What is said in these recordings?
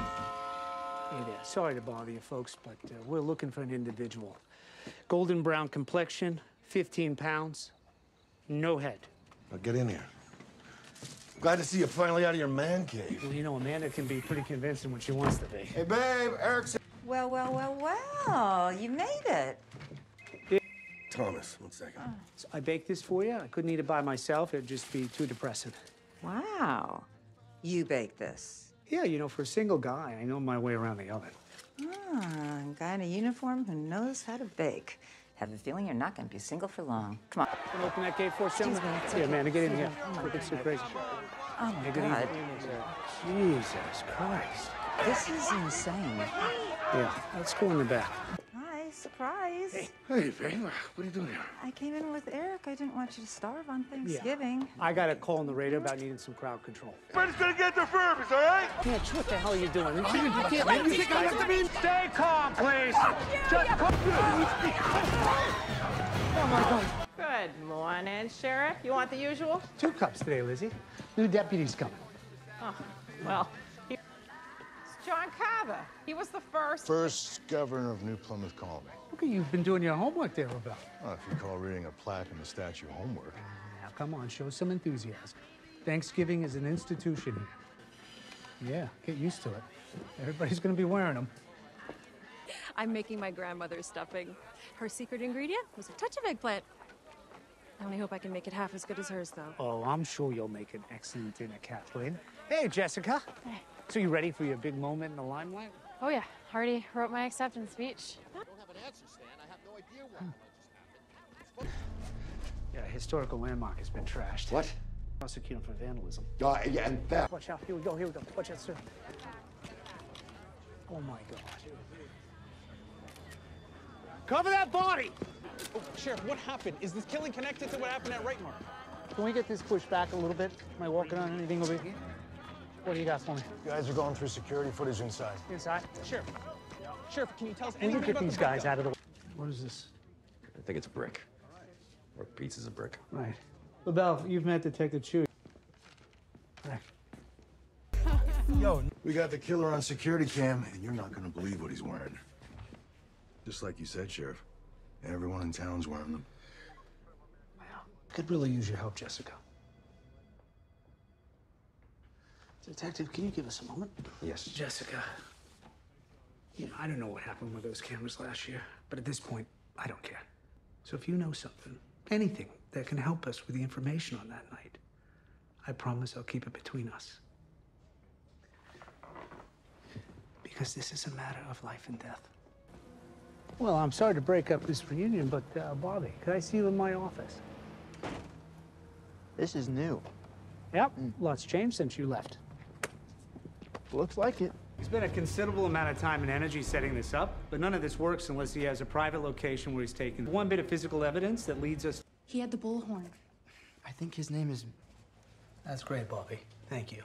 Hey there. Sorry to bother you folks, but uh, we're looking for an individual. Golden brown complexion, 15 pounds, no head. Now get in here. Glad to see you finally out of your man cave. Well, you know, Amanda can be pretty convincing when she wants to be. Hey, babe, Eric's. Well, well, well, well. You made it. Thomas, one second. So I baked this for you. I couldn't eat it by myself. It'd just be too depressing. Wow. You baked this. Yeah, you know, for a single guy, I know my way around the oven. Ah, a guy in a uniform who knows how to bake. Have a feeling you're not going to be single for long. Come on. Open that gate for us, gentlemen? Excuse me, it's Yeah, man, get in here. Oh, my it's so crazy. Oh my God. Jesus Christ. This is insane. Yeah, let's go in the back. Hi, surprise. Hey, hey, babe, what are you doing here? I came in with Eric. I didn't want you to starve on Thanksgiving. Yeah. I got a call on the radio about needing some crowd control. Everybody's gonna get their furbies, all right? Mitch, what the hell are you doing? You can't, you can't Man, let you these think I have to be? Stay calm, please. Oh, Just calm. Oh my God. Good morning, Sheriff. You want the usual? Two cups today, Lizzie. New deputy's coming. Oh, well, he- it's John Carver. He was the first. First governor of New Plymouth Colony. Look at you, you've been doing your homework there, Rebel. Well, if you call reading a plaque in the statue homework. Now, come on, show some enthusiasm. Thanksgiving is an institution here. Yeah, get used to it. Everybody's gonna be wearing them. I'm making my grandmother's stuffing. Her secret ingredient was a touch of eggplant. I only hope I can make it half as good as hers, though. Oh, I'm sure you'll make an excellent dinner, Kathleen. Hey, Jessica. So you ready for your big moment in the limelight? Oh, yeah. Already wrote my acceptance speech. Yeah, a historical landmark has been trashed. What? Prosecute him for vandalism. Uh, yeah, and theft. Watch out. Here we go. Here we go. Watch out, sir. Oh my God. Cover that body. Oh, Sheriff, what happened? Is this killing connected to what happened at RightMart? Can we get this pushed back a little bit? Am I walking on anything over here? What do you got for me? You guys are going through security footage inside. Inside. Sheriff, Sheriff, can you tell us Can you anything get about these the guys breakup? out of the way? What is this? I think it's a brick. Or pieces of brick. Right. LaBelle, you've met Detective Chew. Right. Yo, we got the killer on security cam, and you're not gonna believe what he's wearing. Just like you said, Sheriff. Everyone in town's wearing them. Could really use your help, Jessica. Detective, can you give us a moment? Yes. Jessica, you know, I don't know what happened with those cameras last year, but at this point, I don't care. So if you know something, anything that can help us with the information on that night, I promise I'll keep it between us. Because this is a matter of life and death. Well, I'm sorry to break up this reunion, but uh, Bobby, could I see you in my office? This is new. Yep, lots changed since you left. Looks like it. He's spent a considerable amount of time and energy setting this up, but none of this works unless he has a private location where he's taken one bit of physical evidence that leads us. He had the bullhorn. I think his name is. That's great, Bobby. Thank you.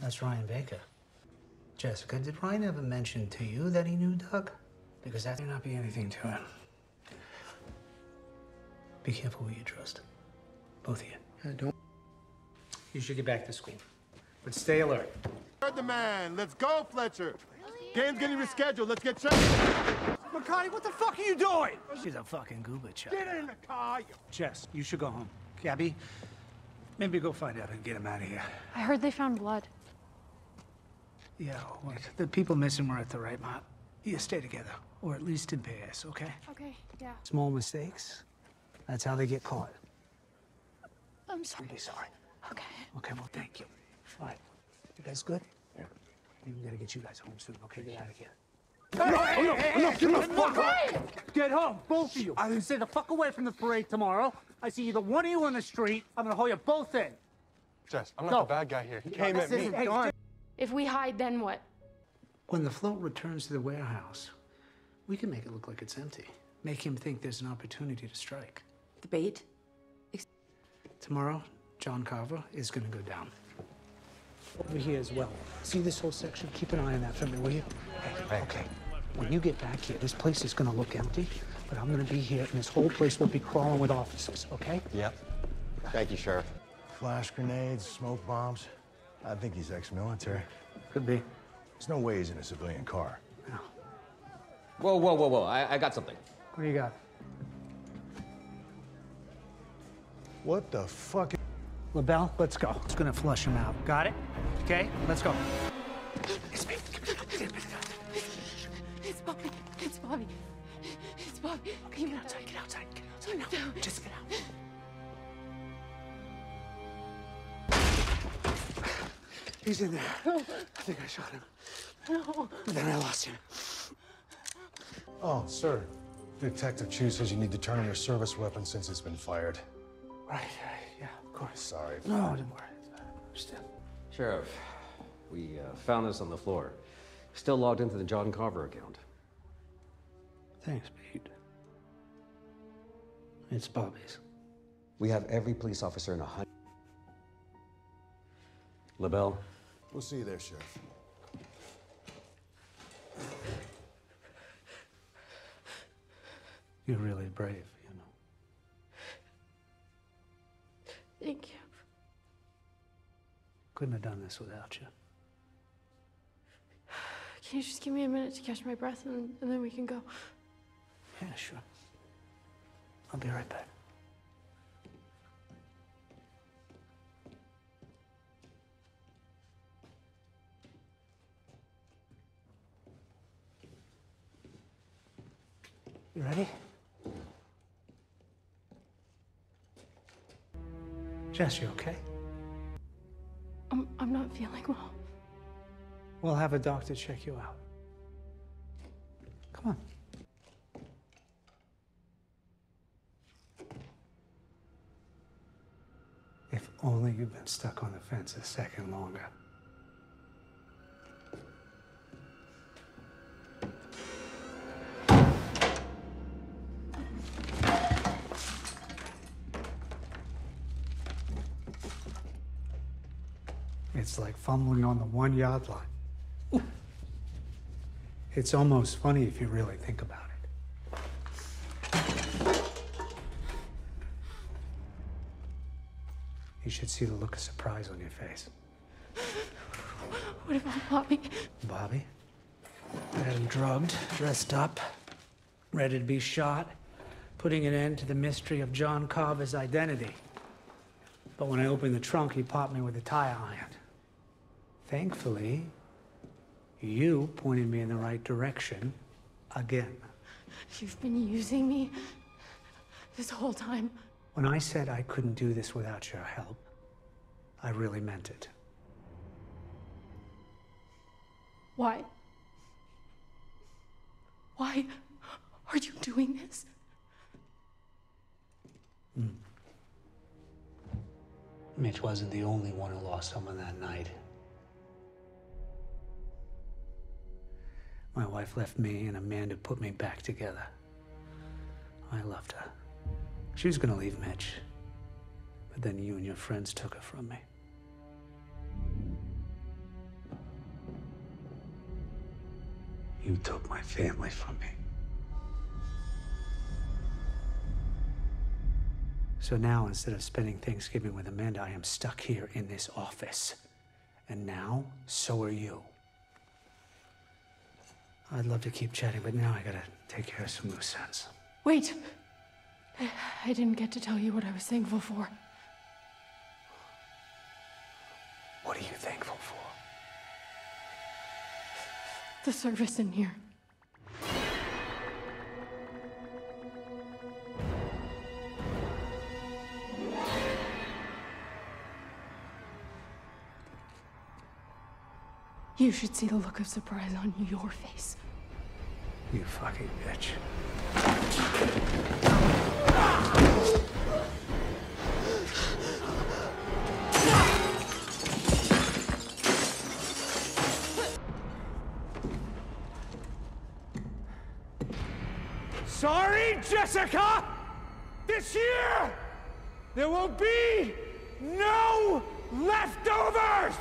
That's Ryan Baker. Jessica, did Ryan ever mention to you that he knew Doug? Because that may not be anything to him. Be careful who you trust. Both of you. I don't. You should get back to school. But stay alert. Heard the man. Let's go, Fletcher. Game's getting rescheduled. Let's get checked. McCarty, what the fuck are you doing? She's a fucking goober child. Get in the car. You Jess, you should go home. Gabby, maybe go find out and get him out of here. I heard they found blood. Yeah, well, the people missing were at the RightMart. You stay together, or at least in pairs, okay? Okay, yeah. Small mistakes, that's how they get caught. I'm sorry. Be sorry. Okay. Okay, well, thank you. All right, you guys good? Yeah. We gotta get you guys home soon, okay? Get out of here. Hey, no, hey, no, get the fuck home! Get home, both of you. I'm gonna say the fuck away from the parade tomorrow. I see either one of you on the street. I'm gonna haul you both in. Jess, I'm No. not the bad guy here. He came at me. Hey, If we hide, then what? When the float returns to the warehouse, we can make it look like it's empty. Make him think there's an opportunity to strike. The bait? Tomorrow, John Carver is gonna go down. Over here as well. See this whole section? Keep an eye on that for me, will you? Hey, okay. When you get back here, this place is gonna look empty, but I'm gonna be here, and this whole place will be crawling with officers, okay? Yep. Thank you, Sheriff. Flash grenades, smoke bombs. I think he's ex-military. Could be. There's no way he's in a civilian car. No. Whoa, whoa, whoa, whoa. I, I got something. What do you got? What the fuck? LaBelle, let's go. It's gonna flush him out. Got it? Okay, let's go. It's me. It's Bobby. It's Bobby. It's Bobby. Okay, get outside, get outside, get outside now. Just get out. He's in there. I think I shot him. No. But then I lost him. Oh, sir. Detective Chu says you need to turn on your service weapon since it's been fired. Right, right, yeah, of course. Sorry. No, don't worry. Understand. Sheriff, we uh, found this on the floor. Still logged into the John Carver account. Thanks, Pete. It's Bobby's. We have every police officer in a hundred. LaBelle, We'll see you there, Sheriff. You're really brave, Thank you. Couldn't have done this without you. Can you just give me a minute to catch my breath and, and then we can go? Yeah, sure. I'll be right back. You ready? Jess, you okay? I'm, I'm not feeling well. We'll have a doctor check you out. Come on. If only you'd been stuck on the fence a second longer. It's like fumbling on the one yard line. It's almost funny if you really think about it. You should see the look of surprise on your face. What about Bobby? Bobby? I had him drugged, dressed up, ready to be shot, putting an end to the mystery of John Carver's identity. But when I opened the trunk, he popped me with a tire iron. Thankfully, you pointed me in the right direction again. You've been using me this whole time. When I said I couldn't do this without your help, I really meant it. Why? Why are you doing this? Hmm. Mitch wasn't the only one who lost someone that night. My wife left me, and Amanda put me back together. I loved her. She was gonna leave Mitch. But then you and your friends took her from me. You took my family from me. So now, instead of spending Thanksgiving with Amanda, I am stuck here in this office. And now, so are you. I'd love to keep chatting, but now I gotta take care of some loose ends. Wait. I, I didn't get to tell you what I was thankful for. What are you thankful for? The service in here. You should see the look of surprise on your face. You fucking bitch. Sorry, Jessica! This year, there will be no leftovers!